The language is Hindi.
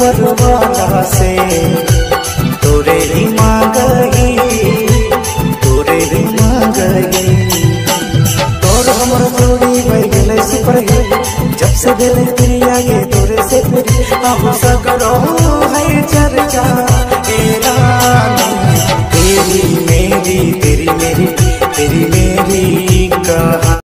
गोबर से तोरे ही मांगई, तोरे ही मांगई। तोर हमर जोड़ी भई गेले सुपर हिट जब से दिल तेरी आगे तोरे से फिर, हम सगरो है चर्चा। तेरी मेरी तेरी मेरी तेरी मेरी का